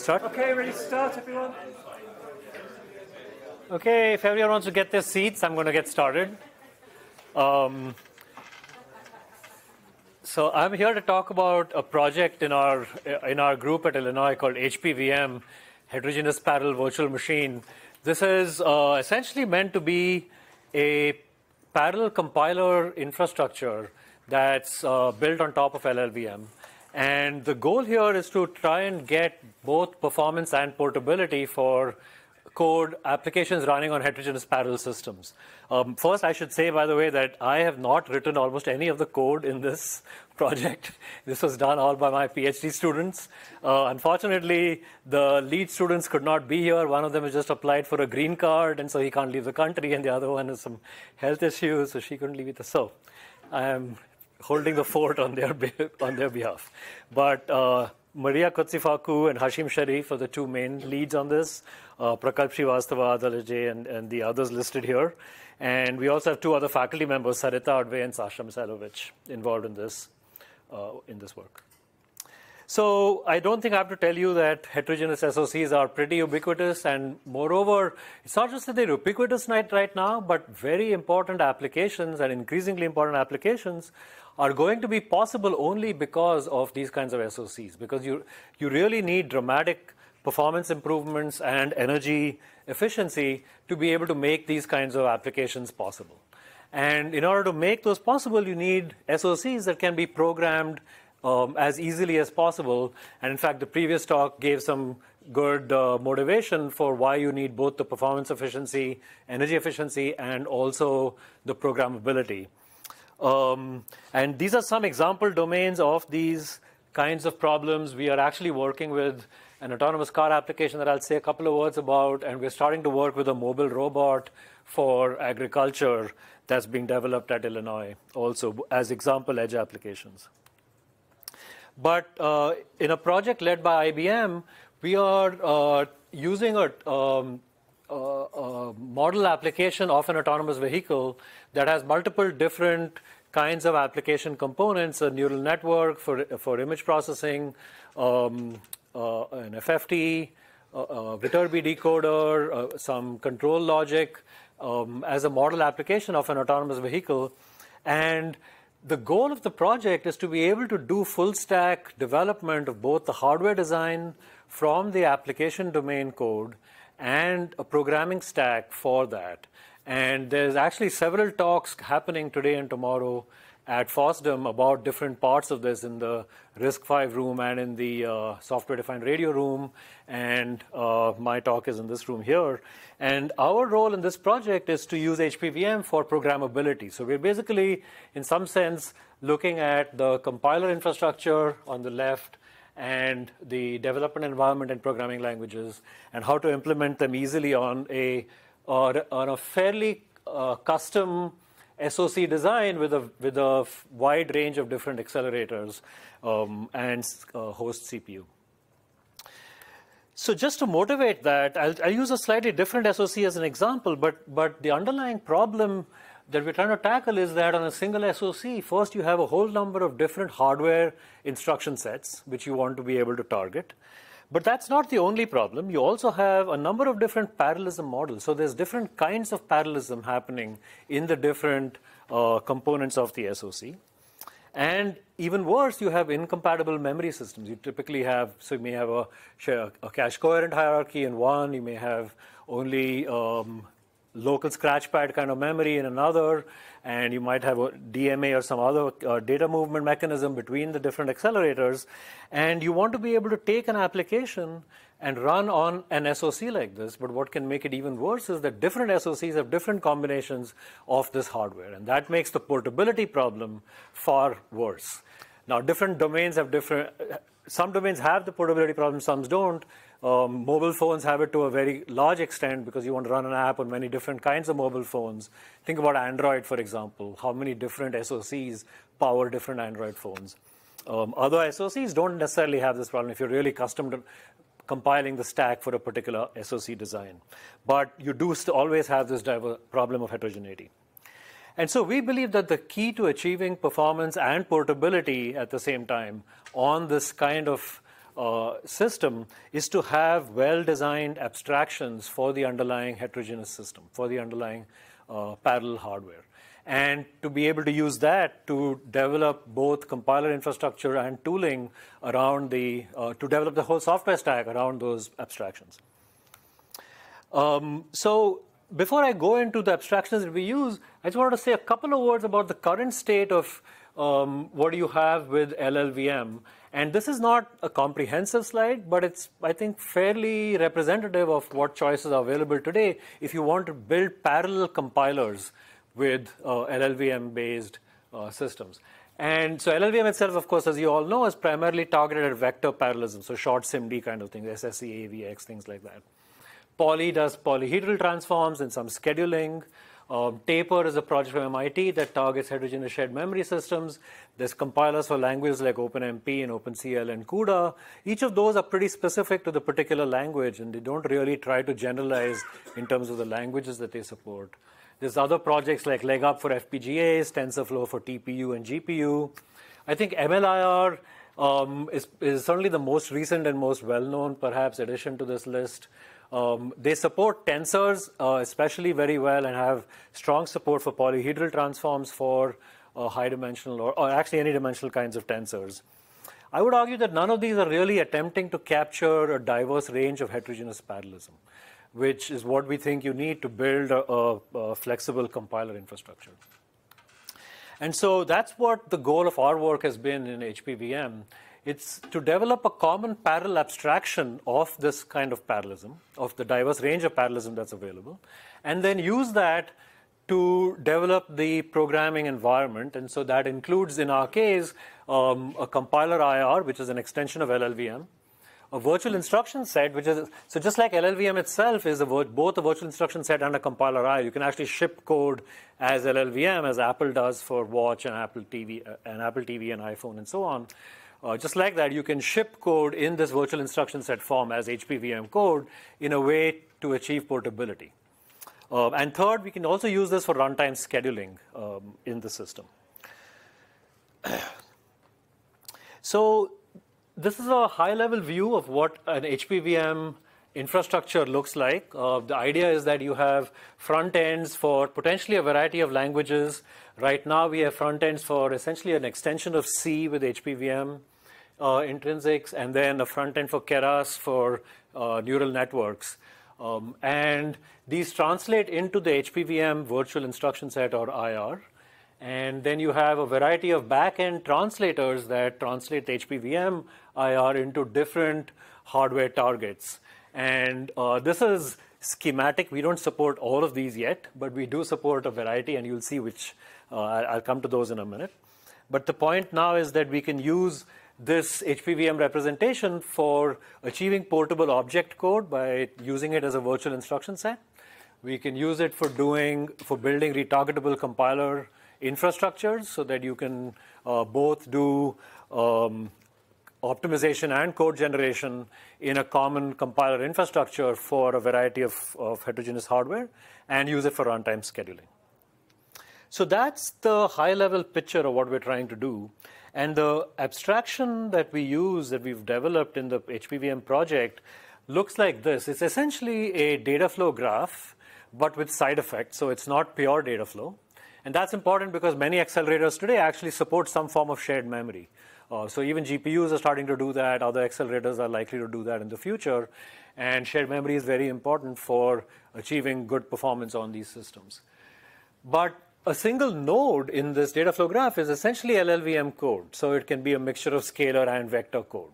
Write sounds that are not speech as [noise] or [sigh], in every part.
Start? Okay, ready to start, everyone? Okay, if everyone wants to get their seats, I'm going to get started. Um, so I'm here to talk about a project in our in our group at Illinois called HPVM, Heterogeneous Parallel Virtual Machine. This is uh, essentially meant to be a parallel compiler infrastructure that's uh, built on top of LLVM. And the goal here is to try and get both performance and portability for code applications running on heterogeneous parallel systems. Um, first, I should say, by the way, that I have not written almost any of the code in this [laughs] project. This was done all by my PhD students. Uh, unfortunately, the lead students could not be here. One of them has just applied for a green card, and so he can't leave the country, and the other one has some health issues, so she couldn't leave it. So I am holding the fort on their, on their behalf. But uh, Maria Kotsifakou and Hashim Sharif are the two main leads on this. Uh, Prakalp Srivastava, Adel Ejjeh, and, and the others listed here. And we also have two other faculty members, Sarita Adve and Sasha Misailovic, involved in this, uh, in this work. So I don't think I have to tell you that heterogeneous SOCs are pretty ubiquitous, and moreover, it's not just that they're ubiquitous right now, but very important applications and increasingly important applications are going to be possible only because of these kinds of SOCs, because you, you really need dramatic performance improvements and energy efficiency to be able to make these kinds of applications possible. And in order to make those possible, you need SOCs that can be programmed um, as easily as possible. And in fact, the previous talk gave some good uh, motivation for why you need both the performance efficiency, energy efficiency, and also the programmability. Um, and these are some example domains of these kinds of problems. We are actually working with an autonomous car application that I'll say a couple of words about, and we're starting to work with a mobile robot for agriculture that's being developed at Illinois also as example edge applications. But uh, in a project led by IBM, we are uh, using a, um, a, a, model application of an autonomous vehicle that has multiple different kinds of application components, a neural network for, for image processing, um, uh, an FFT, a Viterbi decoder, uh, some control logic um, as a model application of an autonomous vehicle. And the goal of the project is to be able to do full stack development of both the hardware design from the application domain code and a programming stack for that. And there's actually several talks happening today and tomorrow at FOSDEM about different parts of this in the RISC-V room and in the uh, software-defined radio room, and uh, my talk is in this room here. And our role in this project is to use HPVM for programmability. So we're basically, in some sense, looking at the compiler infrastructure on the left and the development environment and programming languages and how to implement them easily on a, on a fairly uh, custom SoC design with a, with a wide range of different accelerators um, and uh, host CPU. So just to motivate that, I'll, I'll, use a slightly different SoC as an example, but, but the underlying problem that we're trying to tackle is that on a single SoC, first you have a whole number of different hardware instruction sets, which you want to be able to target. But that's not the only problem. You also have a number of different parallelism models. So there's different kinds of parallelism happening in the different uh, components of the SoC. And even worse, you have incompatible memory systems. You typically have, so you may have a, a cache coherent hierarchy in one, you may have only um, local scratchpad kind of memory in another, and you might have a DMA or some other uh, data movement mechanism between the different accelerators. And you want to be able to take an application and run on an SoC like this. But what can make it even worse is that different SoCs have different combinations of this hardware. And that makes the portability problem far worse. Now, different domains have different, some domains have the portability problem, some don't. Um, mobile phones have it to a very large extent because you want to run an app on many different kinds of mobile phones. Think about Android, for example. How many different SoCs power different Android phones? Um, other SoCs don't necessarily have this problem if you're really custom to compiling the stack for a particular SoC design. But you do always have this problem of heterogeneity. And so we believe that the key to achieving performance and portability at the same time on this kind of uh, system is to have well-designed abstractions for the underlying heterogeneous system, for the underlying uh, parallel hardware. And to be able to use that to develop both compiler infrastructure and tooling around the, uh, to develop the whole software stack around those abstractions. Um, so before I go into the abstractions that we use, I just wanted to say a couple of words about the current state of um, what do you have with LLVM. And this is not a comprehensive slide, but it's, I think, fairly representative of what choices are available today if you want to build parallel compilers with uh, LLVM-based uh, systems. And so LLVM itself, of course, as you all know, is primarily targeted at vector parallelism, so short SIMD kind of things, SSE, AVX, things like that. Polly does polyhedral transforms and some scheduling. Um, Tapir is a project from MIT that targets heterogeneous shared memory systems. There's compilers for languages like OpenMP and OpenCL and CUDA. Each of those are pretty specific to the particular language, and they don't really try to generalize in terms of the languages that they support. There's other projects like LegUp for FPGAs, TensorFlow for TPU and GPU. I think MLIR um, is, is certainly the most recent and most well-known, perhaps, addition to this list. Um, they support tensors, uh, especially very well, and have strong support for polyhedral transforms for uh, high dimensional or, or, actually any dimensional kinds of tensors. I would argue that none of these are really attempting to capture a diverse range of heterogeneous parallelism, which is what we think you need to build a, a, a flexible compiler infrastructure. And so that's what the goal of our work has been in HPVM it's to develop a common parallel abstraction of this kind of parallelism, of the diverse range of parallelism that's available, and then use that to develop the programming environment. And so that includes, in our case, um, a compiler IR, which is an extension of LLVM, a virtual instruction set, which is so just like LLVM itself is a, both a virtual instruction set and a compiler IR. You can actually ship code as LLVM, as Apple does for Watch and Apple TV uh, and Apple TV and iPhone and so on. Uh, just like that, you can ship code in this virtual instruction set form as HPVM code in a way to achieve portability. Uh, and third, we can also use this for runtime scheduling um, in the system. [clears throat] so this is a high-level view of what an HPVM infrastructure looks like. Uh, the idea is that you have front ends for potentially a variety of languages. Right now, we have front ends for essentially an extension of C with HPVM uh, intrinsics, and then a front end for Keras for uh, neural networks. Um, and these translate into the HPVM virtual instruction set or IR. And then you have a variety of back-end translators that translate HPVM IR into different hardware targets. And uh, this is schematic. We don't support all of these yet, but we do support a variety, and you'll see which. Uh, I'll come to those in a minute. But the point now is that we can use this HPVM representation for achieving portable object code by using it as a virtual instruction set. We can use it for doing, for building retargetable compiler infrastructures so that you can uh, both do um, optimization and code generation in a common compiler infrastructure for a variety of, of heterogeneous hardware and use it for runtime scheduling. So that's the high level picture of what we're trying to do. And the abstraction that we use, that we've developed in the HPVM project, looks like this. It's essentially a data flow graph, but with side effects. So it's not pure data flow. And that's important because many accelerators today actually support some form of shared memory. Uh, so even GPUs are starting to do that. Other accelerators are likely to do that in the future. And shared memory is very important for achieving good performance on these systems. But a single node in this data flow graph is essentially LLVM code. So it can be a mixture of scalar and vector code.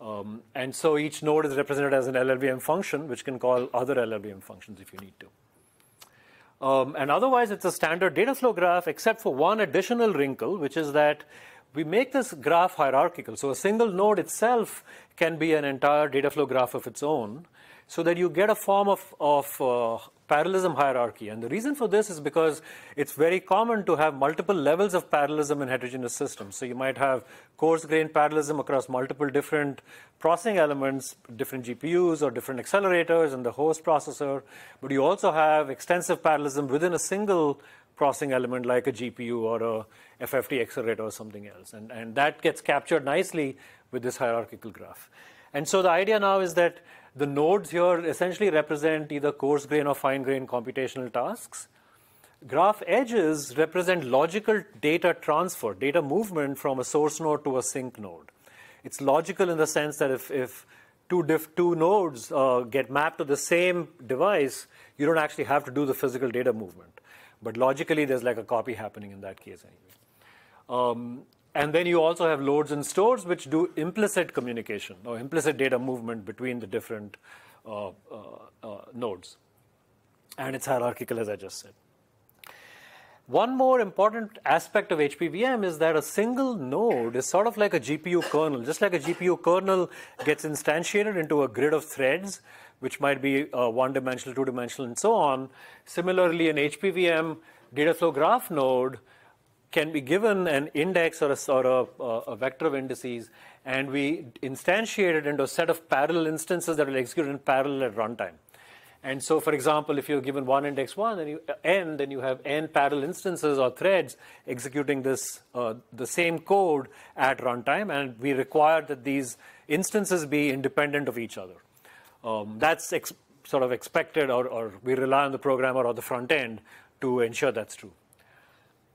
Um, and so each node is represented as an LLVM function, which can call other LLVM functions if you need to. Um, and otherwise, it's a standard data flow graph, except for one additional wrinkle, which is that we make this graph hierarchical. So a single node itself can be an entire data flow graph of its own, so that you get a form of, of uh, parallelism hierarchy. And the reason for this is because it's very common to have multiple levels of parallelism in heterogeneous systems. So you might have coarse grained parallelism across multiple different processing elements, different GPUs or different accelerators and the host processor. But you also have extensive parallelism within a single processing element like a GPU or a FFT accelerator or something else. And, and that gets captured nicely with this hierarchical graph. And so the idea now is that the nodes here essentially represent either coarse grain or fine grain computational tasks. Graph edges represent logical data transfer, data movement from a source node to a sink node. It's logical in the sense that if, if two, diff, two nodes uh, get mapped to the same device, you don't actually have to do the physical data movement. But logically, there's like a copy happening in that case anyway. Um, and then you also have loads and stores, which do implicit communication or implicit data movement between the different uh, uh, uh nodes. And it's hierarchical, as I just said. One more important aspect of HPVM is that a single node is sort of like a GPU kernel. Just like a GPU kernel gets instantiated into a grid of threads, which might be uh, one dimensional, two dimensional, and so on. Similarly, an HPVM data flow graph node can be given an index or a, or a, a vector of indices, and we instantiate it into a set of parallel instances that will execute in parallel at runtime. And so, for example, if you're given one index one and you n, then you have n parallel instances or threads executing this uh, the same code at runtime, and we require that these instances be independent of each other. Um, that's sort of expected, or, or we rely on the programmer or the front end to ensure that's true.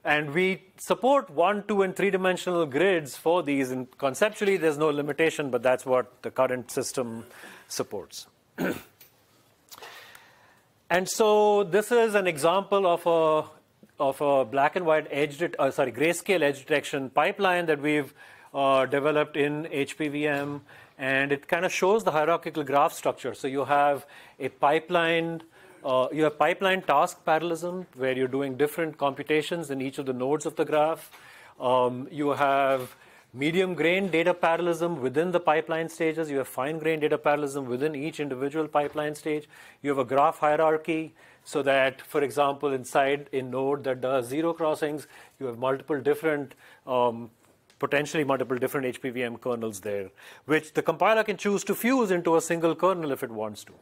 And we support one, two, and three dimensional grids for these. And conceptually, there's no limitation, but that's what the current system supports. [clears throat] And so this is an example of a of a black and white edge, uh, sorry, grayscale edge detection pipeline that we've uh, developed in HPVM, and it kind of shows the hierarchical graph structure. So you have a pipeline, uh, you have pipeline task parallelism where you're doing different computations in each of the nodes of the graph. Um, you have medium grain data parallelism within the pipeline stages. You have fine grain data parallelism within each individual pipeline stage. You have a graph hierarchy so that, for example, inside a node that does zero crossings, you have multiple different, um, potentially multiple different HPVM kernels there, which the compiler can choose to fuse into a single kernel if it wants to.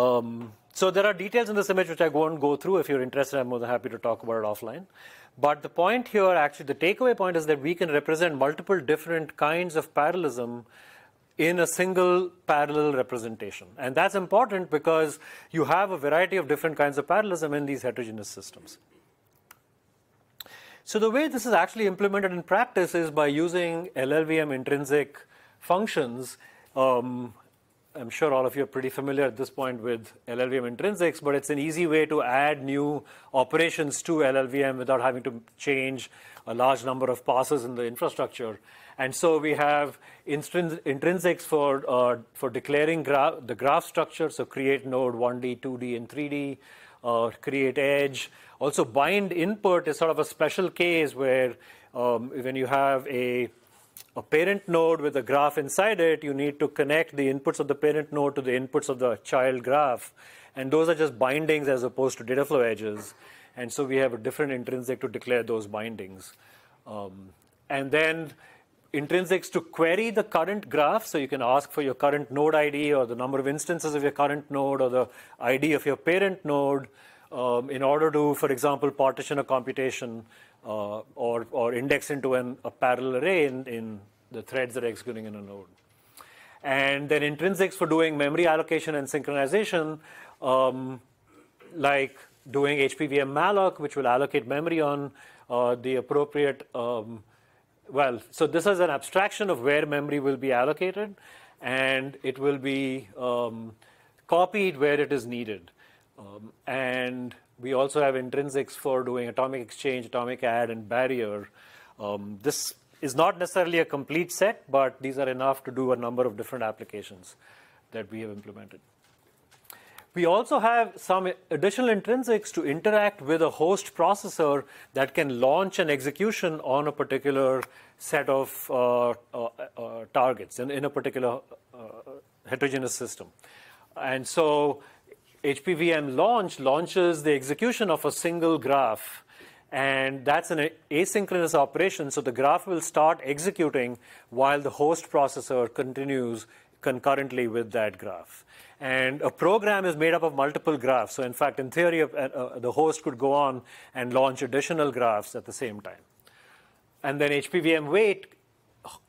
Um, so there are details in this image which I won't go through. If you're interested, I'm more than happy to talk about it offline. But the point here, actually, the takeaway point is that we can represent multiple different kinds of parallelism in a single parallel representation. And that's important because you have a variety of different kinds of parallelism in these heterogeneous systems. So the way this is actually implemented in practice is by using LLVM intrinsic functions um, I'm sure all of you are pretty familiar at this point with LLVM intrinsics, but it's an easy way to add new operations to LLVM without having to change a large number of passes in the infrastructure. And so we have intrinsics for, uh, for declaring gra the graph structure, so create node 1D, 2D, and 3D, uh, create edge. Also bind input is sort of a special case where um, when you have a a parent node with a graph inside it, you need to connect the inputs of the parent node to the inputs of the child graph. And those are just bindings as opposed to data flow edges. And so we have a different intrinsic to declare those bindings. Um, and then intrinsics to query the current graph. So you can ask for your current node ID or the number of instances of your current node or the ID of your parent node um, in order to, for example, partition a computation uh, or, or index into an, a parallel array in, in the threads that are executing in a node. And then intrinsics for doing memory allocation and synchronization, um, like doing HPVM malloc, which will allocate memory on uh, the appropriate, um, well, so this is an abstraction of where memory will be allocated, and it will be um, copied where it is needed. Um, and we also have intrinsics for doing atomic exchange, atomic add, and barrier. Um, this is not necessarily a complete set, but these are enough to do a number of different applications that we have implemented. We also have some additional intrinsics to interact with a host processor that can launch an execution on a particular set of uh, uh, uh, targets in, in, a particular uh, heterogeneous system. And so HPVM launch launches the execution of a single graph. And that's an asynchronous operation. So the graph will start executing while the host processor continues concurrently with that graph. And a program is made up of multiple graphs. So in fact, in theory, uh, uh, the host could go on and launch additional graphs at the same time. And then HPVM wait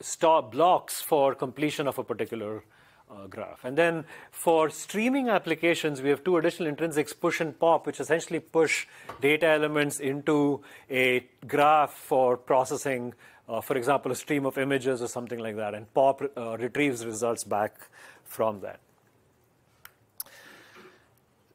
stop blocks for completion of a particular uh, graph. And then for streaming applications, we have two additional intrinsics, push and pop, which essentially push data elements into a graph for processing, uh, for example, a stream of images or something like that. And pop uh, retrieves results back from that.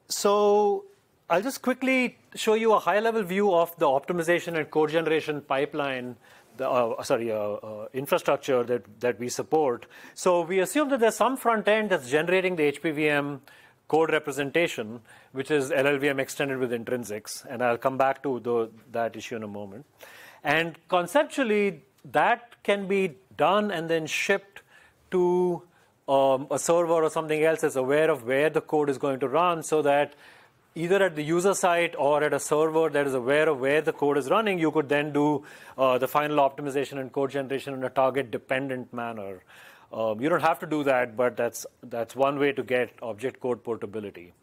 So I'll just quickly show you a high-level view of the optimization and code generation pipeline, the, uh, sorry, uh, uh, infrastructure that, that we support. So we assume that there's some front end that's generating the HPVM code representation, which is LLVM extended with intrinsics, and I'll come back to the, that issue in a moment. And conceptually, that can be done and then shipped to um, a server or something else is aware of where the code is going to run so that either at the user site or at a server that is aware of where the code is running, you could then do uh, the final optimization and code generation in a target dependent manner. Um, you don't have to do that, but that's, that's one way to get object code portability.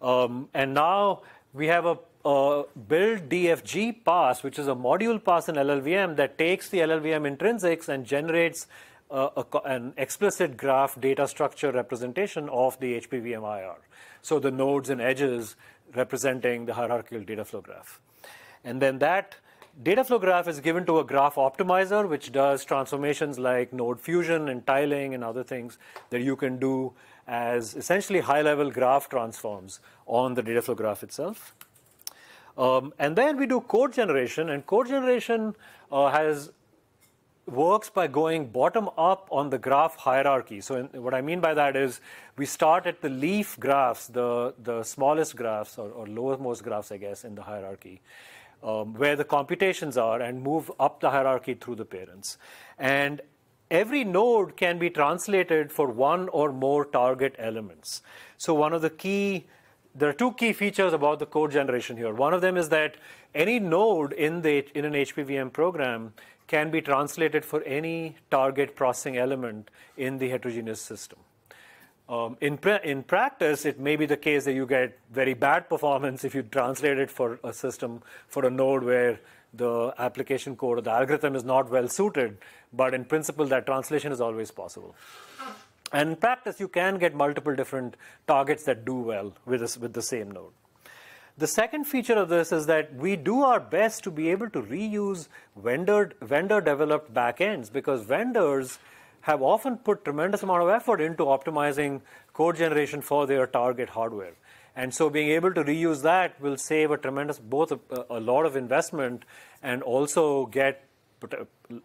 Um, and now we have a, a, build DFG pass, which is a module pass in LLVM that takes the LLVM intrinsics and generates a, an explicit graph data structure representation of the HPVM IR. So the nodes and edges representing the hierarchical data flow graph. And then that data flow graph is given to a graph optimizer, which does transformations like node fusion and tiling and other things that you can do as essentially high-level graph transforms on the data flow graph itself. Um, and then we do code generation, and code generation uh, has works by going bottom up on the graph hierarchy. So in, what I mean by that is we start at the leaf graphs, the, the smallest graphs or, or lowermost graphs, I guess, in the hierarchy, um, where the computations are and move up the hierarchy through the parents. And every node can be translated for one or more target elements. So one of the key there are two key features about the code generation here. One of them is that any node in, the, in an HPVM program can be translated for any target processing element in the heterogeneous system. Um, in, in practice, it may be the case that you get very bad performance if you translate it for a system for a node where the application code or the algorithm is not well suited, but in principle, that translation is always possible. And in practice, you can get multiple different targets that do well with, this, with the same node. The second feature of this is that we do our best to be able to reuse vendor, vendor developed backends because vendors have often put tremendous amount of effort into optimizing code generation for their target hardware. And so being able to reuse that will save a tremendous, both a, a lot of investment and also get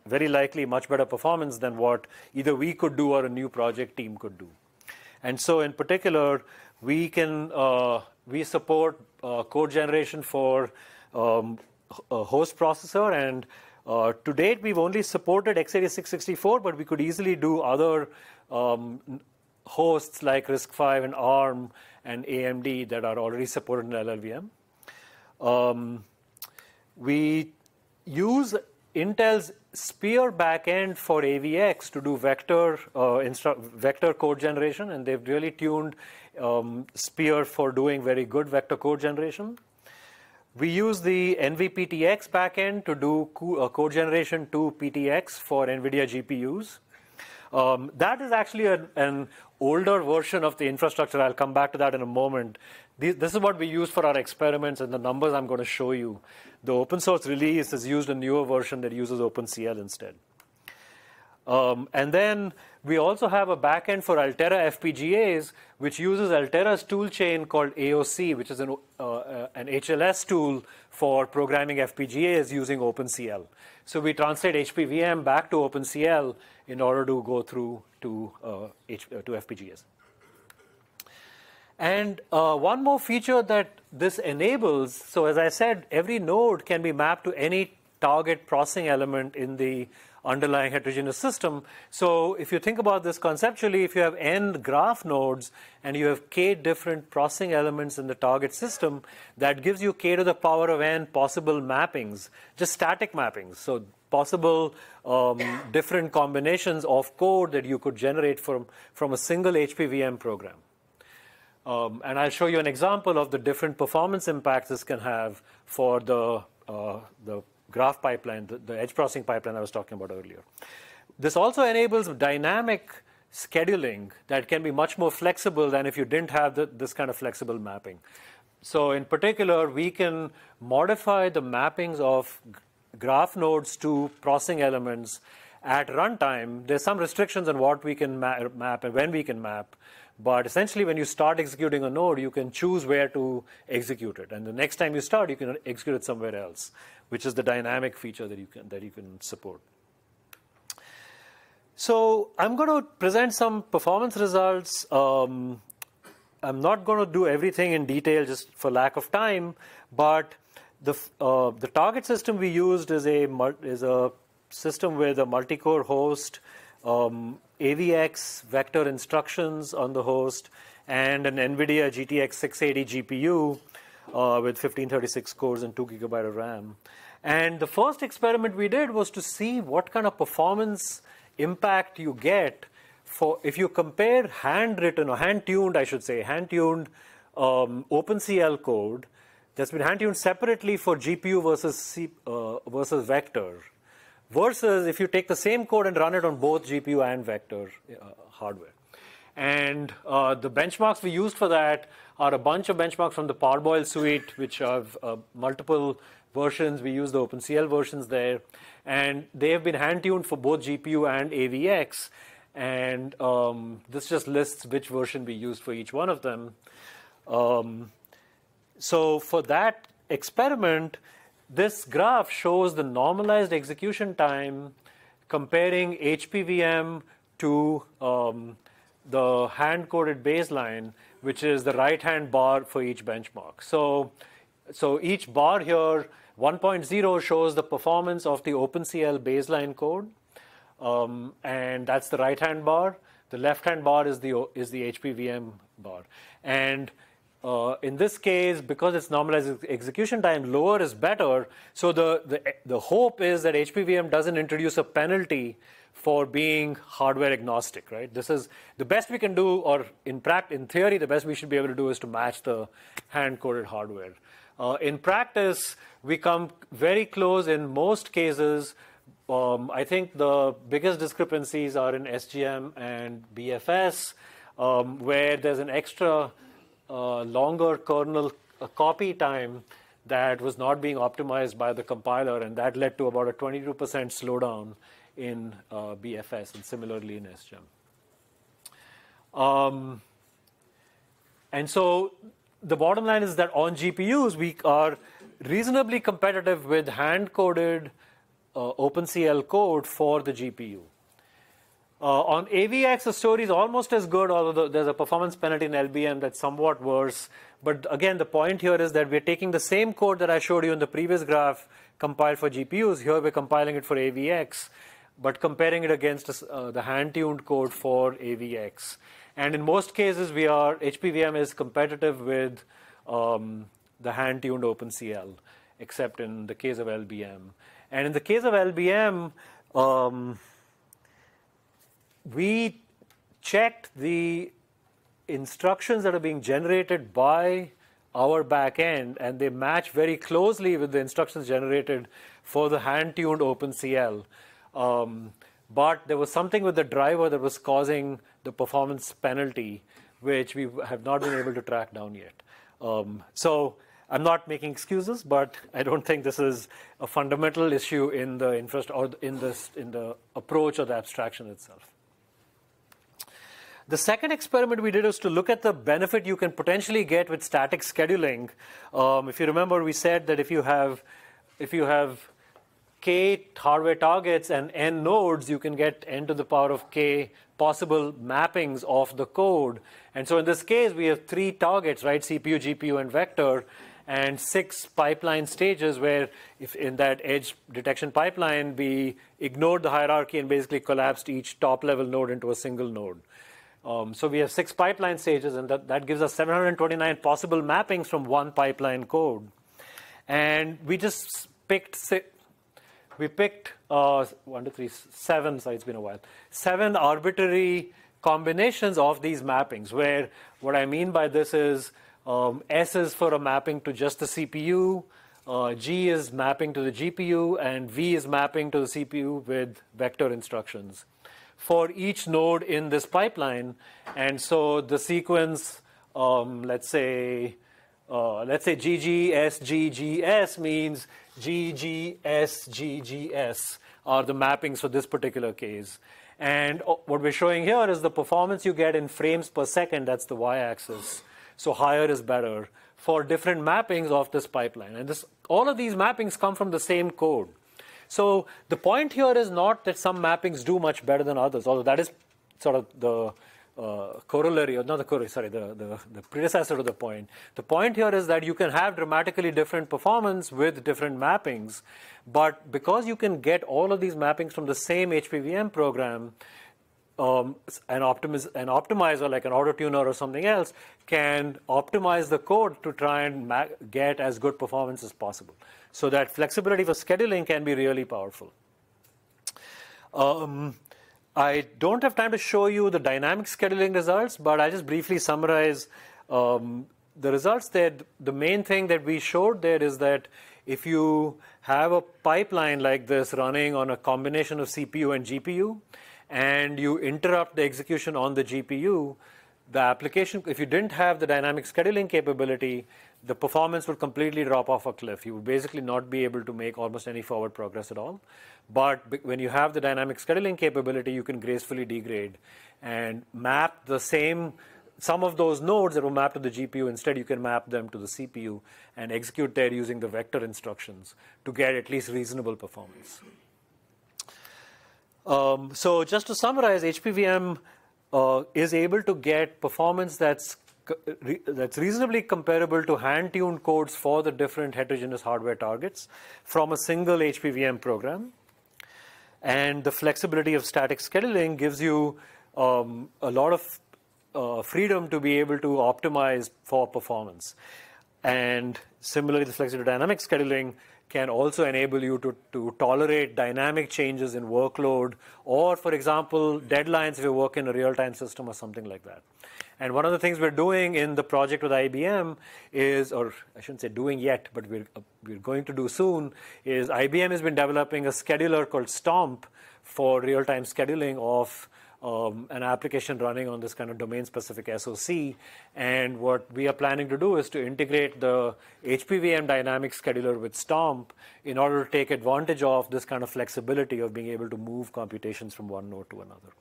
very likely much better performance than what either we could do or a new project team could do. And so in particular, we can uh, we support uh, code generation for um, a host processor, and uh, to date we've only supported x86 64, but we could easily do other um, hosts like RISC-V and ARM and AMD that are already supported in LLVM. Um, we use Intel's SPIR backend for AVX to do vector uh, vector code generation, and they've really tuned um, SPIR for doing very good vector code generation. We use the NVPTX backend to do co uh, code generation to PTX for NVIDIA GPUs. Um, that is actually a, an older version of the infrastructure. I'll come back to that in a moment. This, is what we use for our experiments, and the numbers I'm going to show you. The open source release has used a newer version that uses OpenCL instead. Um, and then we also have a backend for Altera FPGAs, which uses Altera's toolchain called AOC, which is an, uh, uh, an HLS tool for programming FPGAs using OpenCL. So we translate HPVM back to OpenCL in order to go through to, uh, H, uh, to FPGAs. And uh, one more feature that this enables, so as I said, every node can be mapped to any target processing element in the underlying heterogeneous system. So if you think about this conceptually, if you have n graph nodes and you have k different processing elements in the target system, that gives you k to the power of n possible mappings, just static mappings. So possible um, different combinations of code that you could generate from, from a single HPVM program. Um, and I'll show you an example of the different performance impacts this can have for the, uh, the graph pipeline, the, the edge processing pipeline I was talking about earlier. This also enables dynamic scheduling that can be much more flexible than if you didn't have the, this kind of flexible mapping. So in particular, we can modify the mappings of graph nodes to processing elements at runtime. There's some restrictions on what we can ma map and when we can map. But essentially, when you start executing a node, you can choose where to execute it. And the next time you start, you can execute it somewhere else, which is the dynamic feature that you can, that you can support. So I'm going to present some performance results. Um, I'm not going to do everything in detail just for lack of time, but the, uh, the target system we used is a, is a system with a multi-core host, um, AVX vector instructions on the host, and an NVIDIA GTX 680 GPU uh, with 1536 cores and 2 gigabyte of RAM. And the first experiment we did was to see what kind of performance impact you get for if you compare handwritten or hand-tuned, I should say, hand-tuned um, OpenCL code that's been hand-tuned separately for GPU versus C, uh, versus vector versus if you take the same code and run it on both GPU and vector uh, hardware. And uh, the benchmarks we used for that are a bunch of benchmarks from the Parboil suite, which have uh, multiple versions. We use the OpenCL versions there. And they have been hand-tuned for both GPU and AVX. And um, this just lists which version we used for each one of them. Um, so for that experiment, this graph shows the normalized execution time comparing HPVM to um, the hand-coded baseline, which is the right-hand bar for each benchmark. So, so each bar here, 1.0 shows the performance of the OpenCL baseline code, um, and that's the right-hand bar. The left-hand bar is the is the HPVM bar, and uh, in this case, because it's normalized execution time, lower is better. So the, the, the hope is that HPVM doesn't introduce a penalty for being hardware agnostic, right? This is the best we can do, or in, practice, in theory, the best we should be able to do is to match the hand-coded hardware. Uh, in practice, we come very close in most cases. Um, I think the biggest discrepancies are in SGEMM and BFS, um, where there's an extra longer kernel copy time that was not being optimized by the compiler, and that led to about a 22% slowdown in uh, BFS and similarly in SGEMM. Um, and so the bottom line is that on GPUs, we are reasonably competitive with hand-coded uh, OpenCL code for the GPU. Uh, on AVX, the story is almost as good, although there's a performance penalty in LBM that's somewhat worse. But again, the point here is that we're taking the same code that I showed you in the previous graph compiled for GPUs. Here we're compiling it for AVX, but comparing it against uh, the hand-tuned code for AVX. And in most cases, we are HPVM is competitive with um, the hand-tuned OpenCL, except in the case of LBM. And in the case of LBM, um, we checked the instructions that are being generated by our backend, and they match very closely with the instructions generated for the hand-tuned OpenCL. Um, but there was something with the driver that was causing the performance penalty, which we have not been able to track down yet. Um, so I'm not making excuses, but I don't think this is a fundamental issue in the interest or in this in the approach or the abstraction itself. The second experiment we did was to look at the benefit you can potentially get with static scheduling. Um, if you remember, we said that if you have if you have k hardware targets and n nodes, you can get n to the power of k possible mappings of the code. And so in this case, we have three targets, right? CPU, GPU, and vector. and six pipeline stages where if in that edge detection pipeline, we ignored the hierarchy and basically collapsed each top level node into a single node. Um, so we have six pipeline stages, and that, gives us 729 possible mappings from one pipeline code. And we just picked we picked uh, one, two, three, seven, so it's been a while, seven arbitrary combinations of these mappings, where what I mean by this is um, S is for a mapping to just the CPU, uh, G is mapping to the GPU, and V is mapping to the CPU with vector instructions for each node in this pipeline. And so the sequence, um, let's say, uh, let's say GGSGGS means GGSGGS are the mappings for this particular case. And uh, what we're showing here is the performance you get in frames per second, that's the y-axis. So higher is better for different mappings of this pipeline. And this, all of these mappings come from the same code. So the point here is not that some mappings do much better than others, although that is sort of the uh, corollary, or not the corollary, sorry, the, the, the, predecessor to the point. The point here is that you can have dramatically different performance with different mappings, but because you can get all of these mappings from the same HPVM program, um, an, optimiz- an optimizer like an auto tuner or something else can optimize the code to try and get as good performance as possible. So that flexibility for scheduling can be really powerful. Um, I don't have time to show you the dynamic scheduling results, but I just briefly summarize um, the results there. The main thing that we showed there is that if you have a pipeline like this running on a combination of CPU and GPU, and you interrupt the execution on the GPU, the application, if you didn't have the dynamic scheduling capability, the performance would completely drop off a cliff. You would basically not be able to make almost any forward progress at all. But when you have the dynamic scheduling capability, you can gracefully degrade and map the same some of those nodes that were mapped to the GPU, instead you can map them to the CPU and execute there using the vector instructions to get at least reasonable performance. Um, so just to summarize, HPVM uh, is able to get performance that's that's reasonably comparable to hand-tuned codes for the different heterogeneous hardware targets from a single HPVM program. And the flexibility of static scheduling gives you um, a lot of uh, freedom to be able to optimize for performance. And similarly, the flexible dynamic scheduling can also enable you to, to tolerate dynamic changes in workload or, for example, deadlines if you work in a real-time system or something like that. And one of the things we're doing in the project with IBM is, or I shouldn't say doing yet, but we're, uh, we're going to do soon, is IBM has been developing a scheduler called Stomp for real-time scheduling of um, an application running on this kind of domain-specific SOC. And what we are planning to do is to integrate the HPVM dynamic scheduler with Stomp in order to take advantage of this kind of flexibility of being able to move computations from one node to another.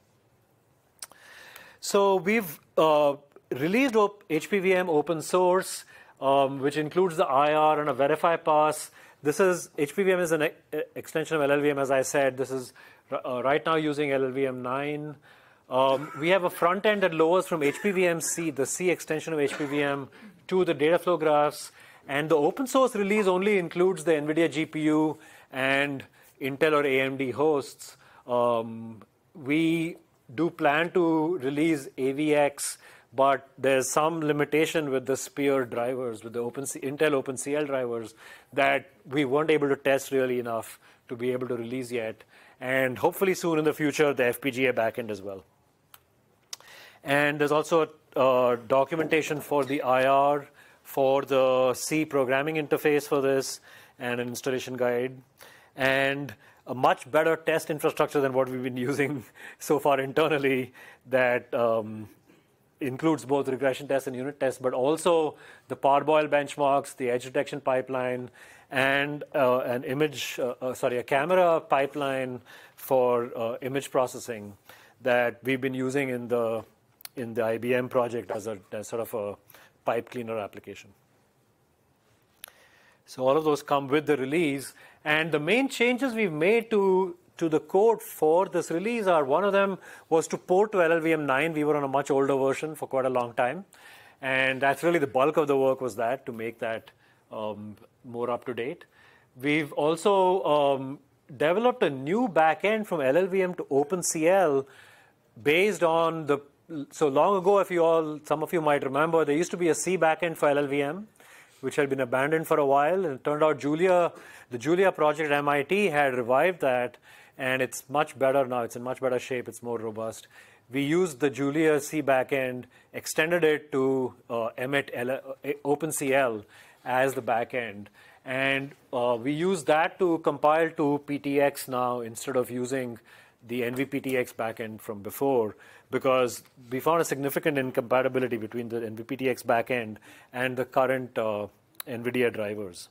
So we've uh, released HPVM open source, um, which includes the IR and a verify pass. This is HPVM is an e extension of LLVM, as I said. This is uh, right now using LLVM 9. Um, we have a front end that lowers from HPVM C, the C extension of HPVM, to the data flow graphs. And the open source release only includes the NVIDIA GPU and Intel or AMD hosts. Um, we do plan to release AVX, but there's some limitation with the SPIR drivers, with the Open Intel OpenCL drivers, that we weren't able to test really enough to be able to release yet. And hopefully soon in the future, the FPGA backend as well. And there's also a, documentation for the IR, for the C programming interface for this, and an installation guide. And a much better test infrastructure than what we've been [laughs] using so far internally that um, includes both regression tests and unit tests, but also the parboil benchmarks, the edge detection pipeline, and uh, an image, uh, uh, sorry, a camera pipeline for uh, image processing that we've been using in the in the IBM project as a as sort of a pipe cleaner application. So all of those come with the release, and the main changes we've made to, to the code for this release are one of them was to port to LLVM 9. We were on a much older version for quite a long time. And that's really the bulk of the work was that, to make that um, more up to date. We've also um, developed a new backend from LLVM to OpenCL based on the. So long ago, if you all, some of you might remember, there used to be a C backend for LLVM, which had been abandoned for a while, and it turned out Julia, the Julia project at MIT had revived that, and it's much better now. It's in much better shape. It's more robust. We used the Julia C backend, extended it to uh, Emmet L- uh, OpenCL as the backend, and uh, we use that to compile to PTX now instead of using the NVPTX backend from before because we found a significant incompatibility between the NVPTX backend and the current uh, NVIDIA drivers.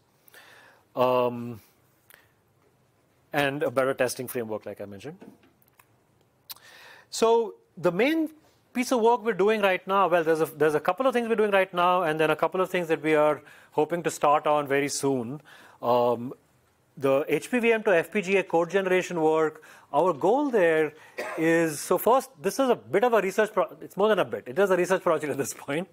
Um, and a better testing framework, like I mentioned. So the main piece of work we're doing right now, well, there's a, there's a couple of things we're doing right now, and then a couple of things that we are hoping to start on very soon. Um, the HPVM to FPGA code generation work, our goal there is so first, this is a bit of a research. Pro- it's more than a bit. It is a research project at this point,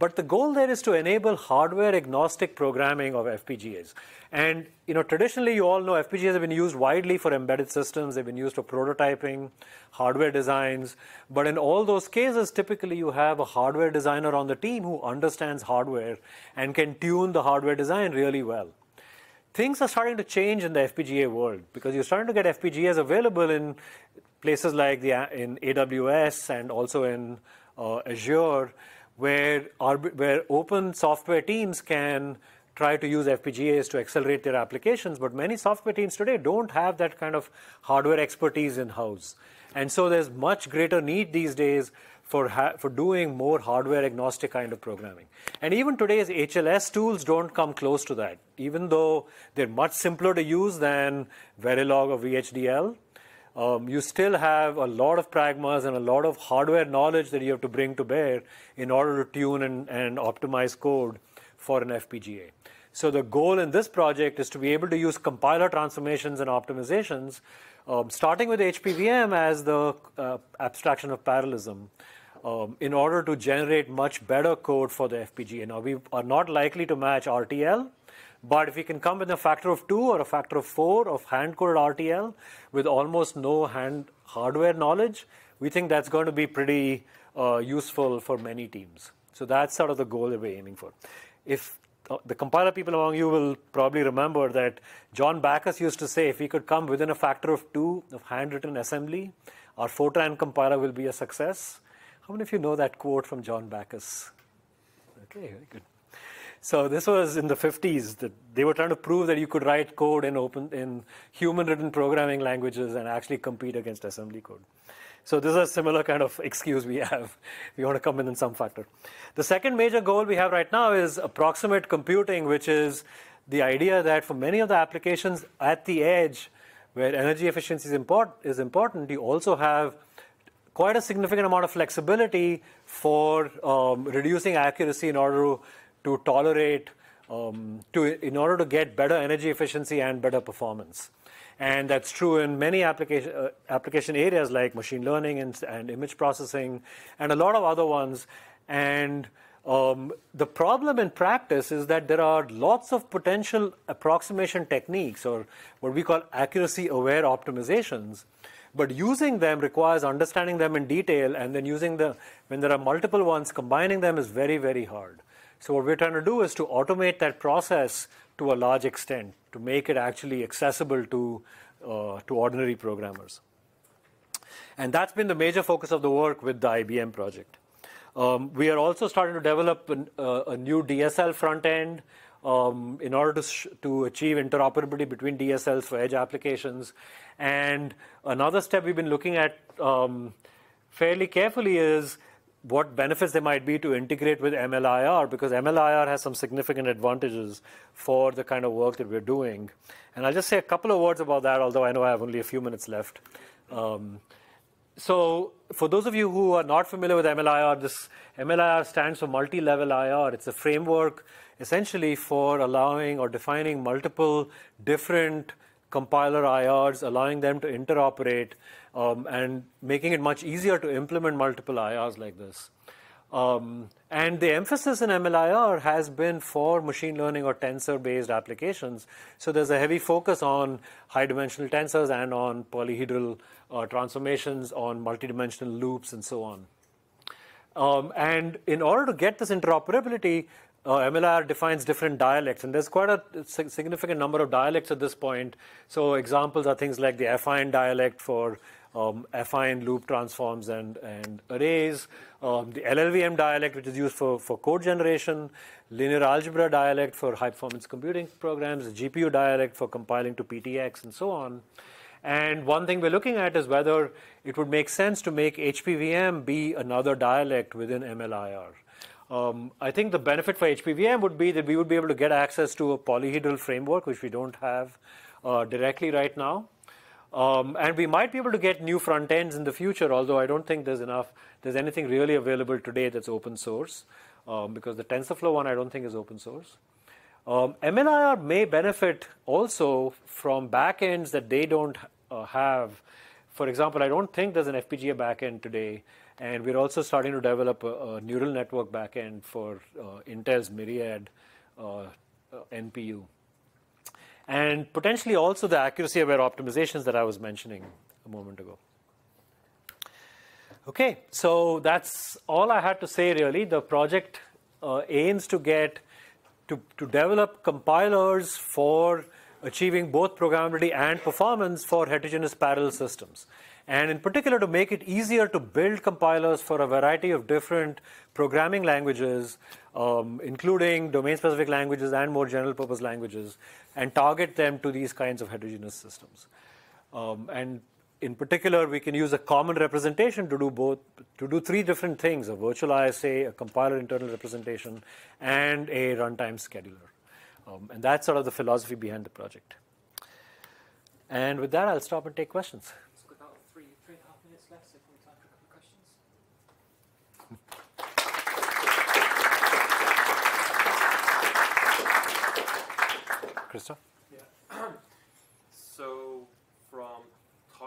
but the goal there is to enable hardware agnostic programming of FPGAs. And you know, traditionally, you all know FPGAs have been used widely for embedded systems. They've been used for prototyping, hardware designs. But in all those cases, typically you have a hardware designer on the team who understands hardware and can tune the hardware design really well things are starting to change in the FPGA world because you're starting to get FPGAs available in places like the in AWS and also in uh, Azure, where where open software teams can try to use FPGAs to accelerate their applications. But many software teams today don't have that kind of hardware expertise in house, and so there's much greater need these days for, for doing more hardware agnostic kind of programming. And even today's HLS tools don't come close to that, even though they're much simpler to use than Verilog or VHDL. Um, you still have a lot of pragmas and a lot of hardware knowledge that you have to bring to bear in order to tune and, and optimize code for an FPGA. So the goal in this project is to be able to use compiler transformations and optimizations, um, starting with HPVM as the uh, abstraction of parallelism, um, in order to generate much better code for the FPGA. Now, we are not likely to match RTL, but if we can come with a factor of two or a factor of four of hand-coded RTL with almost no hand hardware knowledge, we think that's going to be pretty uh, useful for many teams. So that's sort of the goal that we're aiming for. If the compiler people among you will probably remember that John Backus used to say if we could come within a factor of two of handwritten assembly, our Fortran compiler will be a success. How many of you know that quote from John Backus? Okay, very good. So this was in the 50s that they were trying to prove that you could write code in open in human-written programming languages and actually compete against assembly code. So this is a similar kind of excuse we have. [laughs] We want to come in in some factor. The second major goal we have right now is approximate computing, which is the idea that for many of the applications at the edge, where energy efficiency is, is important, you also have quite a significant amount of flexibility for um, reducing accuracy in order to, to tolerate, um, to, in order to get better energy efficiency and better performance. And that's true in many application, uh, application areas like machine learning and, and image processing and a lot of other ones. And um, the problem in practice is that there are lots of potential approximation techniques or what we call accuracy aware optimizations but using them requires understanding them in detail, and then using the, when there are multiple ones, combining them is very, very hard. So what we're trying to do is to automate that process to a large extent, to make it actually accessible to, uh, to ordinary programmers. And that's been the major focus of the work with the IBM project. Um, we are also starting to develop an, uh, a new DSL front end um, in order to, to achieve interoperability between DSLs for edge applications. And another step we've been looking at um, fairly carefully is what benefits there might be to integrate with MLIR because MLIR has some significant advantages for the kind of work that we're doing. And I'll just say a couple of words about that, although I know I have only a few minutes left. Um, so, for those of you who are not familiar with MLIR, this MLIR stands for multi level IR. It's a framework essentially for allowing or defining multiple different compiler IRs, allowing them to interoperate um, and making it much easier to implement multiple IRs like this. Um, and the emphasis in MLIR has been for machine learning or tensor-based applications. So there's a heavy focus on high-dimensional tensors and on polyhedral uh, transformations, on multidimensional loops, and so on. Um, and in order to get this interoperability, uh, MLIR defines different dialects, and there's quite a significant number of dialects at this point. So examples are things like the affine dialect for um, affine loop transforms and, and arrays, um, the LLVM dialect, which is used for, for code generation, linear algebra dialect for high performance computing programs, the GPU dialect for compiling to PTX, and so on. And one thing we're looking at is whether it would make sense to make HPVM be another dialect within MLIR. Um, I think the benefit for HPVM would be that we would be able to get access to a polyhedral framework, which we don't have uh, directly right now. Um, and we might be able to get new front ends in the future, although I don't think there's enough, there's anything really available today that's open source, um, because the TensorFlow one I don't think is open source. Um, MLIR may benefit also from backends that they don't uh, have. For example, I don't think there's an FPGA backend today and we're also starting to develop a, a neural network backend for uh, Intel's Myriad uh, uh NPU. And potentially also the accuracy aware optimizations that I was mentioning a moment ago. Okay, so that's all I had to say really. The project uh, aims to get to, to develop compilers for achieving both programmability and performance for heterogeneous parallel systems and in particular to make it easier to build compilers for a variety of different programming languages, um, including domain-specific languages and more general-purpose languages, and target them to these kinds of heterogeneous systems. Um, and in particular, we can use a common representation to do both, to do three different things, a virtual ISA, a compiler internal representation, and a runtime scheduler. Um, and that's sort of the philosophy behind the project. And with that, I'll stop and take questions. So about three, three and a half minutes left, so probably time for a couple of questions. Christoph? Yeah. [clears throat]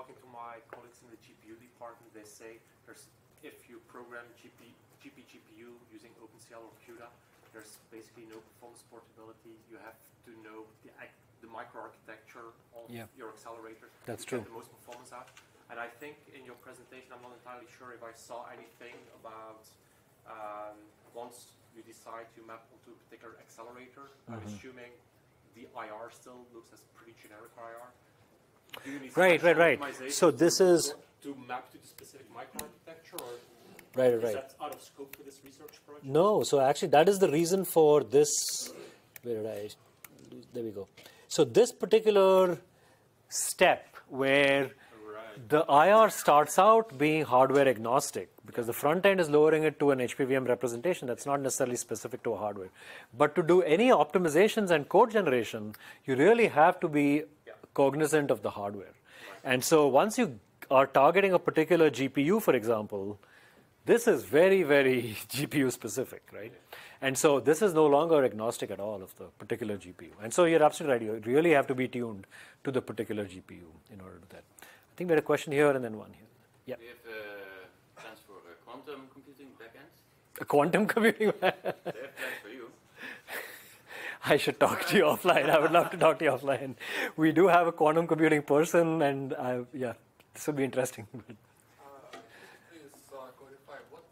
talking to my colleagues in the GPU department, they say there's if you program GP, GP GPU using OpenCL or CUDA, there's basically no performance portability. You have to know the, the microarchitecture of yeah. your accelerator That's to true. get the most performance out. And I think in your presentation, I'm not entirely sure if I saw anything about um, once you decide to map onto a particular accelerator, mm-hmm. I'm assuming the IR still looks as pretty generic IR. Right, right, right. So this is to map to the specific microarchitecture, or right, right. Is that out of scope for this research project? No. So actually, that is the reason for this. Where did I? There we go. So this particular step where the IR starts out being hardware agnostic because the front end is lowering it to an HPVM representation that's not necessarily specific to a hardware. But to do any optimizations and code generation, you really have to be cognizant of the hardware. And so once you are targeting a particular GPU, for example, this is very, very [laughs] GPU specific, right? And so this is no longer agnostic at all of the particular GPU. And so you're absolutely right. You really have to be tuned to the particular GPU in order to do that. I think we had a question here and then one here. Yeah. We have uh, plans for a quantum computing backend. A quantum computing They have plans for you. I should talk to you offline. I would love to talk to you offline. We do have a quantum computing person, and I, yeah, this would be interesting. You [laughs] please clarify what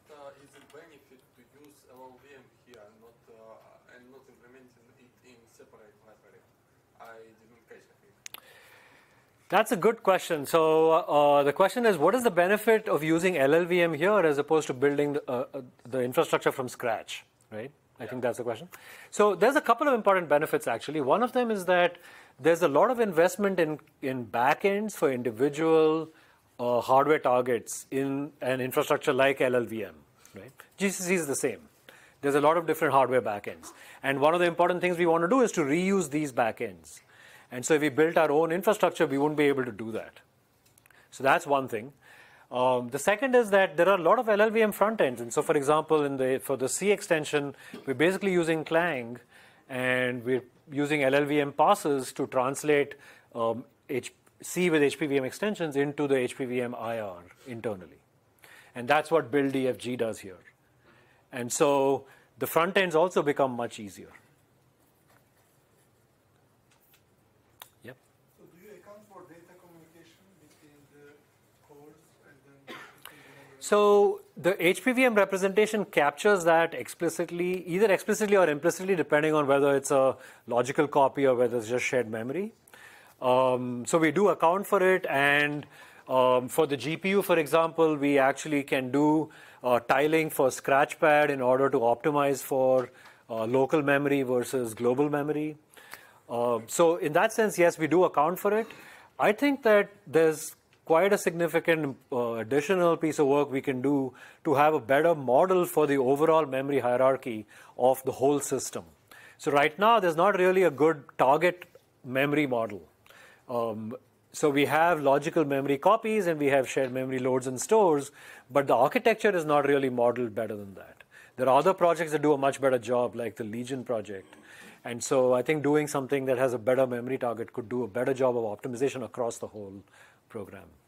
is the benefit to use LLVM here and not implement it in separate material? I didn't catch that. That's a good question. So uh, the question is, what is the benefit of using LLVM here as opposed to building the, uh, uh, the infrastructure from scratch, right? I think that's the question. So there's a couple of important benefits actually. One of them is that there's a lot of investment in in backends for individual uh, hardware targets in an infrastructure like LLVM, right? GCC is the same. There's a lot of different hardware backends, and one of the important things we want to do is to reuse these backends. And so if we built our own infrastructure, we wouldn't be able to do that. So that's one thing. Um, the second is that there are a lot of LLVM front ends. And so, for example, in the, for the C extension, we're basically using Clang and we're using LLVM passes to translate um, H- C with HPVM extensions into the HPVM IR internally. And that's what build DFG does here. And so the front ends also become much easier. Yep. So do you account for data communication between the cores and then between the memory? So the HPVM representation captures that explicitly, either explicitly or implicitly, depending on whether it's a logical copy or whether it's just shared memory. Um, so we do account for it, and um, for the GPU, for example, we actually can do uh, tiling for Scratchpad in order to optimize for uh, local memory versus global memory. Uh, so in that sense, yes, we do account for it. I think that there's quite a significant uh, additional piece of work we can do to have a better model for the overall memory hierarchy of the whole system. So right now, there's not really a good target memory model. Um, so we have logical memory copies and we have shared memory loads and stores, but the architecture is not really modeled better than that. There are other projects that do a much better job, like the Legion project. And so I think doing something that has a better memory target could do a better job of optimization across the whole program.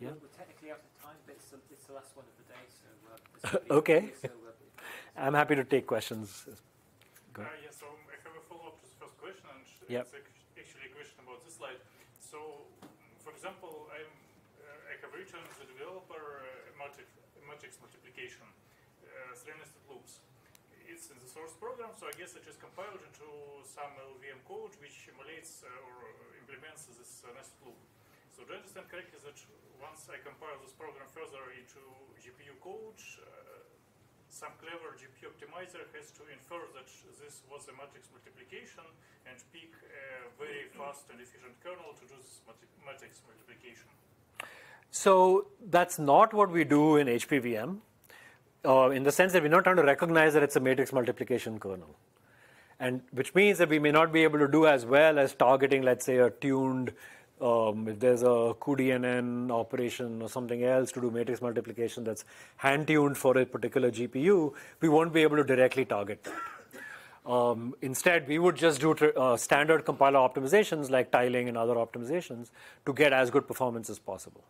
We're, Yeah. we're technically out of time, but it's the, it's the last one of the day, so uh, this [laughs] will be- Okay. So, uh, I'm happy to take questions. Go Uh, ahead. yeah, so I have a follow-up to the first question, and Yep. it's actually a question about this slide. So, for example, I'm, uh, I have written the developer uh, matrix, matrix multiplication, uh, three nested loops. It's in the source program, so I guess it is compiled into some LLVM code which emulates uh, or implements this uh, nested loop. So do I understand correctly that once I compile this program further into GPU code, uh, some clever GPU optimizer has to infer that this was a matrix multiplication and pick a very fast and efficient kernel to do this matrix multiplication. So that's not what we do in HPVM, uh, in the sense that we're not trying to recognize that it's a matrix multiplication kernel. And which means that we may not be able to do as well as targeting, let's say, a tuned, um, if there's a cuDNN operation or something else to do matrix multiplication that's hand tuned for a particular GPU, we won't be able to directly target that. Um, instead, we would just do uh, standard compiler optimizations like tiling and other optimizations to get as good performance as possible.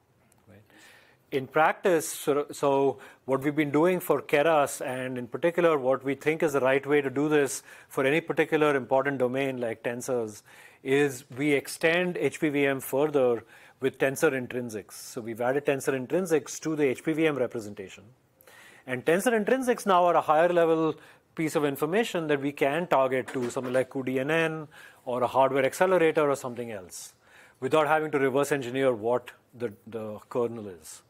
In practice, so what we've been doing for Keras, and in particular, what we think is the right way to do this for any particular important domain like tensors, is we extend HPVM further with tensor intrinsics. So we've added tensor intrinsics to the HPVM representation. And tensor intrinsics now are a higher level piece of information that we can target to something like cuDNN or a hardware accelerator or something else without having to reverse engineer what the, the kernel is.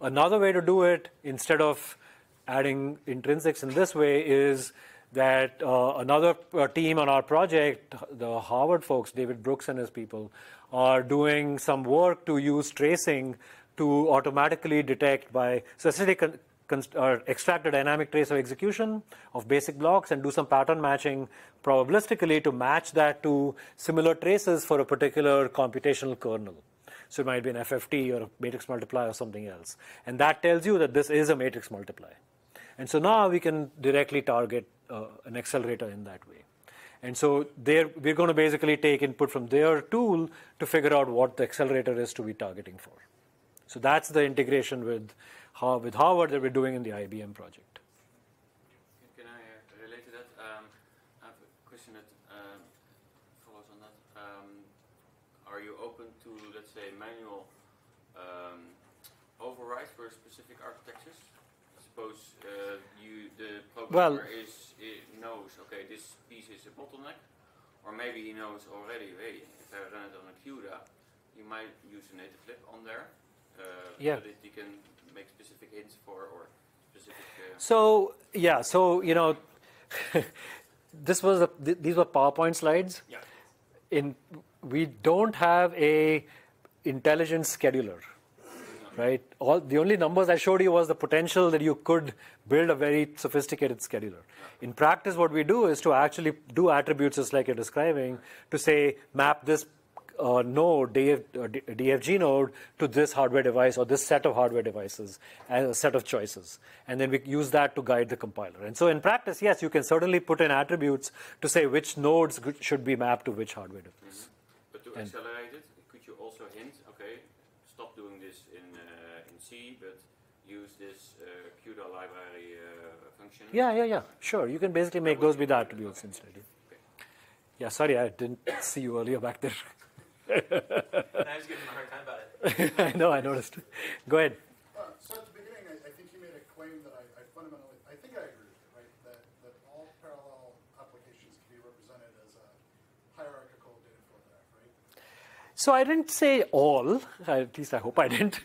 Another way to do it, instead of adding intrinsics in this way, is that uh, another uh, team on our project, the Harvard folks, David Brooks and his people, are doing some work to use tracing to automatically detect by, con- uh, extract a dynamic trace of execution of basic blocks and do some pattern matching probabilistically to match that to similar traces for a particular computational kernel. So it might be an FFT or a matrix multiply or something else. And that tells you that this is a matrix multiply. And so now we can directly target uh, an accelerator in that way. And so there, we're going to basically take input from their tool to figure out what the accelerator is to be targeting for. So that's the integration with, how, with Harvard that we're doing in the IBM project. Can I uh, relate to that? Um, I have a question that um, follows on that. Um, are you open to, let's say, manual um, overrides for specific architectures? Suppose uh, you the programmer Well- is knows okay this piece is a bottleneck, or maybe he knows already. Hey, if I run it on a CUDA, you might use a native lib on there, uh, Yeah. so that you can make specific hints for or specific. Uh, So yeah, so you know, [laughs] this was a, th- these were PowerPoint slides. yeah. In we don't have a intelligent scheduler, right? All the only numbers I showed you was the potential that you could build a very sophisticated scheduler. In practice, what we do is to actually do attributes just like you're describing to say map this uh, node, DF, uh, DFG node, to this hardware device or this set of hardware devices as a set of choices. And then we use that to guide the compiler. And so in practice, yes, you can certainly put in attributes to say which nodes should be mapped to which hardware device. But to And- accelerate it, could you also hint, okay, stop doing this in, uh, in C, but use this uh, CUDA library uh, function? Yeah, yeah, yeah. Sure. You can basically make those be the attributes instead. Yeah, sorry, I didn't see you earlier back there. And [laughs] I was giving him a hard time about it. [laughs] I know, I noticed. Go ahead. Uh, so at the beginning, I, I think you made a claim that I, I fundamentally, I think I agree with, right? That, that all parallel applications can be represented as a hierarchical data flow graph, right? So I didn't say all, at least I hope I didn't.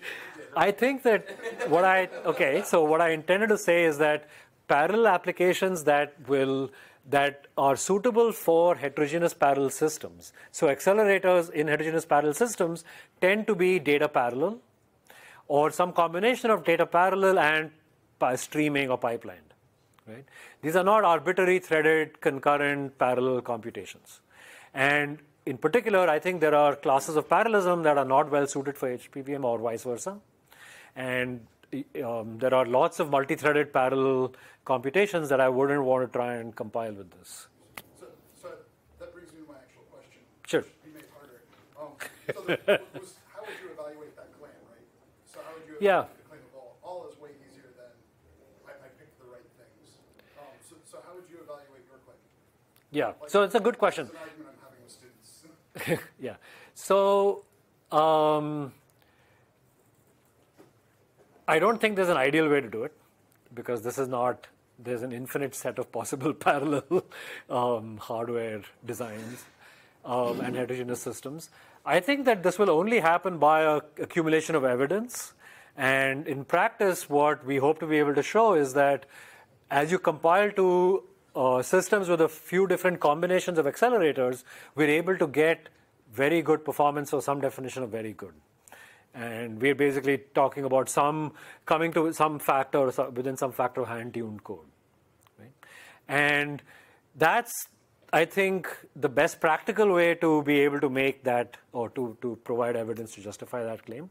I think that what I, okay, so what I intended to say is that parallel applications that will, that are suitable for heterogeneous parallel systems. So accelerators in heterogeneous parallel systems tend to be data parallel or some combination of data parallel and streaming or pipelined. Right? These are not arbitrary threaded concurrent parallel computations. And in particular, I think there are classes of parallelism that are not well suited for HPVM or vice versa. And um, there are lots of multi-threaded parallel computations that I wouldn't want to try and compile with this. So, so that brings me to my actual question. Sure. Be made harder. Um, so the, [laughs] was, how would you evaluate that claim, right? So how would you Yeah. evaluate the claim of all? All is way easier than I, I picked the right things. Um, so, so how would you evaluate your claim? Yeah, Like, so it's a good question. An argument I'm having with students. [laughs] yeah. So um, I don't think there's an ideal way to do it because this is not. There's an infinite set of possible [laughs] parallel um, hardware designs um, and heterogeneous systems. I think that this will only happen by a accumulation of evidence. And in practice, what we hope to be able to show is that as you compile to uh, systems with a few different combinations of accelerators, we're able to get very good performance or some definition of very good. And we're basically talking about some coming to some factor within some factor of hand-tuned code. Right? And that's, I think, the best practical way to be able to make that or to, to provide evidence to justify that claim.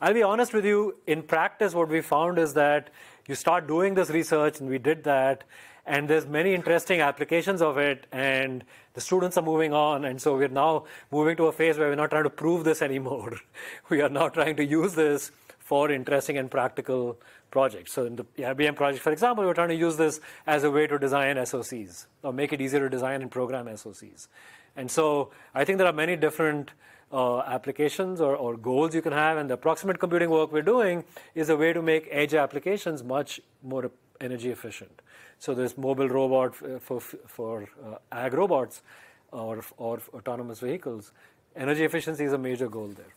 I'll be honest with you, in practice, what we found is that you start doing this research, and we did that, and there's many interesting applications of it, and the students are moving on, and so we're now moving to a phase where we're not trying to prove this anymore. [laughs] we are now trying to use this for interesting and practical projects. So in the IBM project, for example, we're trying to use this as a way to design SOCs or make it easier to design and program SOCs. And so I think there are many different uh, applications or, or goals you can have, and the approximate computing work we're doing is a way to make edge applications much more energy efficient. So there's mobile robot for for uh, ag robots or or autonomous vehicles. Energy efficiency is a major goal there.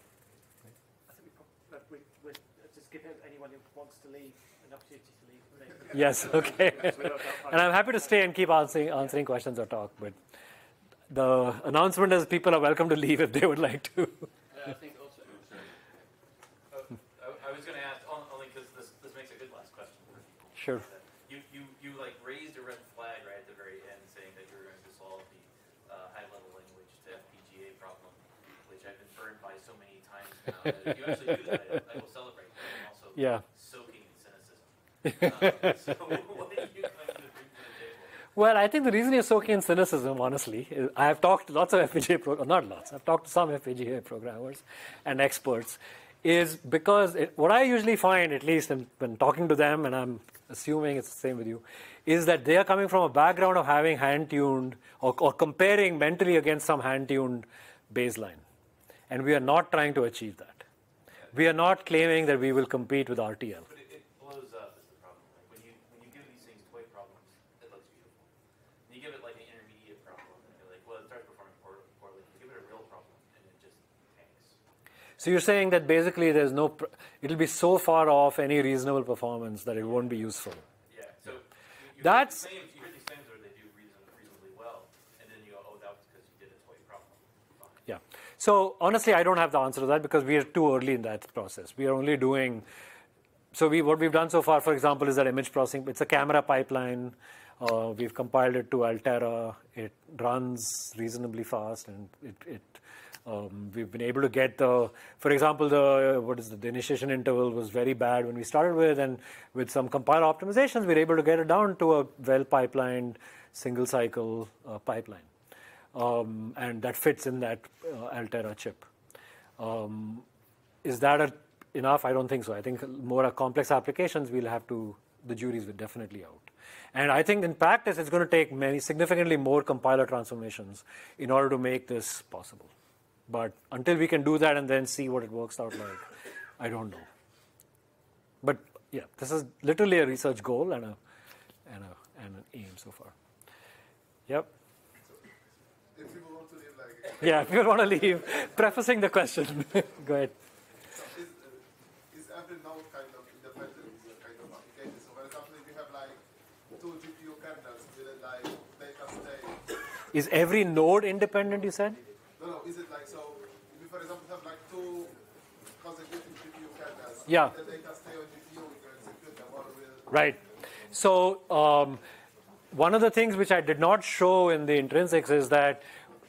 I we we, we, just give anyone who wants to leave an opportunity to leave. Yes, [laughs] okay. So we don't have- And I'm happy to stay and keep answering answering questions or talk, but the announcement is people are welcome to leave if they would like to. Yeah, I think also. Oh, [laughs] I, I was going to ask only because this, this makes a good last question. Sure. You, you, you like raised a red flag right at the very end, saying that you were going to solve the uh, high-level language to FPGA problem, which I've been burned by so many times now. if you actually do that, I, will celebrate. I'm also Yeah. soaking in cynicism. Um, [laughs] so [laughs] what are you going to bring to the table? Well, I think the reason you're soaking in cynicism, honestly, is I have talked to lots of FPGA pro- not lots. I've talked to some FPGA programmers and experts, is because it, what I usually find, at least in, when talking to them, and I'm assuming it's the same with you, is that they are coming from a background of having hand-tuned or, or comparing mentally against some hand-tuned baseline, and we are not trying to achieve that. We are not claiming that we will compete with RTL. But it, it blows up is the problem. Like when you when you give these things toy problems, it looks beautiful. You give it like an intermediate problem, and you're like, well, it starts performing poor, poorly. You give it a real problem, and it just tanks. So you're saying that basically there's no, pr- it'll be so far off any reasonable performance that it won't be useful. Yeah. So you, you That's- hear these claims, you hear these claims where they do reason, reasonably well, and then you go, oh, that was because you did a toy problem. Fine. Yeah. So honestly, I don't have the answer to that because we are too early in that process. We are only doing. So we what we've done so far, for example, is that image processing. It's a camera pipeline. Uh, we've compiled it to Altera. It runs reasonably fast, and it. um, we've been able to get the, for example, the what is it, the initiation interval was very bad when we started with, and with some compile optimizations, we're able to get it down to a well pipelined single cycle uh, pipeline um, and that fits in that uh, Altera chip. Um, is that a enough? I don't think so. I think more complex applications, we'll have to, the juries will definitely out. And I think in practice, it's going to take many significantly more compiler transformations in order to make this possible. But until we can do that and then see what it works out like, I don't know. But yeah, this is literally a research goal and a and a and an aim so far. Yep. If people want to live like [laughs] Yeah, if you want to leave, prefacing the question, [laughs] go ahead. So is, uh, is every node kind of independent kind of application? So for example, if you have like two GPU kernels, will it like data stay? Is every node independent? You said. No, no. Is it like so? If you, for example, have like two consecutive GPU kernels, Yeah. the data stay on GPU, you can execute them, or will Right. So um, one of the things which I did not show in the intrinsics is that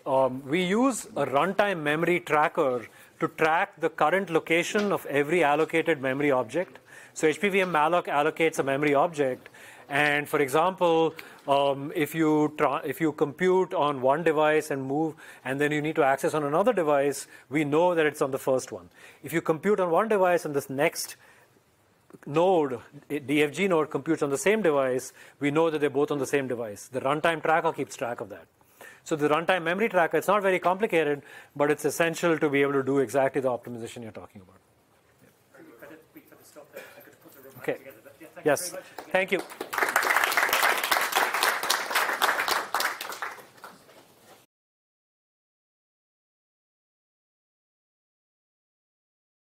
um, we use a runtime memory tracker to track the current location of every allocated memory object. So HPVM malloc allocates a memory object, and for example, um, if you if you compute on one device and move, and then you need to access on another device, we know that it's on the first one. If you compute on one device and this next node, eh, DFG node computes on the same device, we know that they're both on the same device. The runtime tracker keeps track of that. So the runtime memory tracker, it's not very complicated, but it's essential to be able to do exactly the optimization you're talking about. I think we better, we better stop there. I could put the room back Okay. together. But yeah, Yes. Thank you.